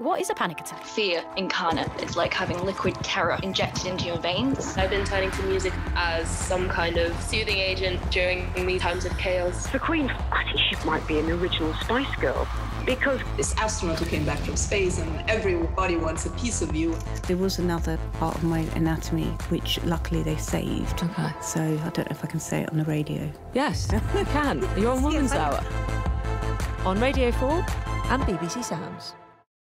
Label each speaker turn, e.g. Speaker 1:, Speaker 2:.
Speaker 1: What is a panic attack?
Speaker 2: Fear incarnate. It's like having liquid terror injected into your veins.
Speaker 3: I've been turning to music as some kind of soothing agent during these times of chaos.
Speaker 4: The Queen, I think she might be an original Spice Girl because
Speaker 5: this astronaut who came back from space and everybody wants a piece of you.
Speaker 6: There was another part of my anatomy which luckily they saved.
Speaker 7: Okay.
Speaker 6: So I don't know if I can say it on the radio.
Speaker 7: Yes, you can. You're on Woman's Hour. On Radio 4 and BBC Sounds.